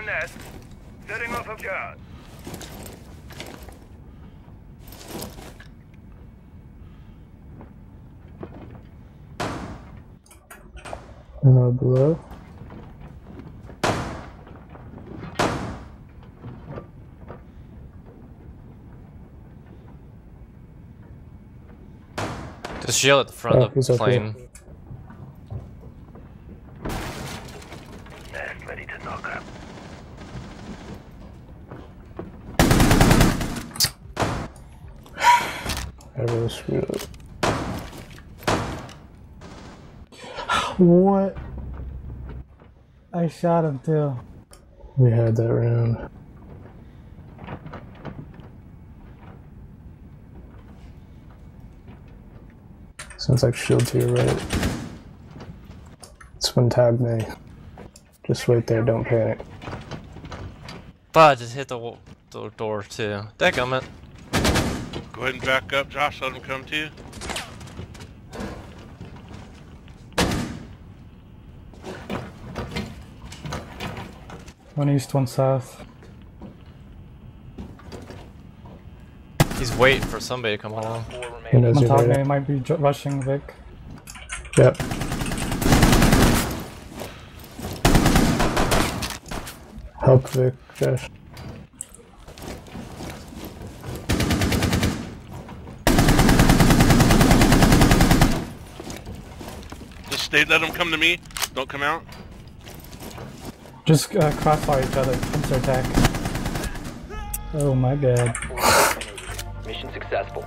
And that. Setting off of guard. Uh, below. Just shield at the front Oh, of he's the plane. Nest ready to knock up. I really screwed up. What? I shot him too. We had that round. Sounds like shield to your right. This one tagged me. Just wait there, don't panic. But I just hit the, wa- the door too. Dadgummit. Go ahead and back up, Josh. Let him come to you. One east, one south. He's waiting for somebody to come along. He knows One you're top right. might be rushing Vic. Yep. Help Vic, Josh. Just stay. Let them come to me. Don't come out. Just uh, crossfire each other. Pincer attack. Oh my god. Mission successful.